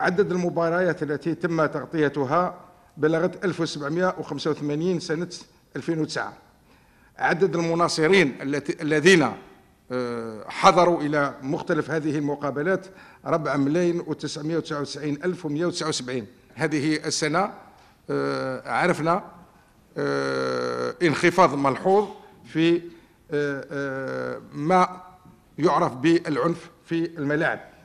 عدد المباريات التي تم تغطيتها بلغت 1785 سنة 2009 عدد المناصرين الذين آه، حضروا إلى مختلف هذه المقابلات 4 ملايين و999 ألف و179 هذه السنة آه، عرفنا آه، انخفاض ملحوظ في ما يعرف بالعنف في الملاعب.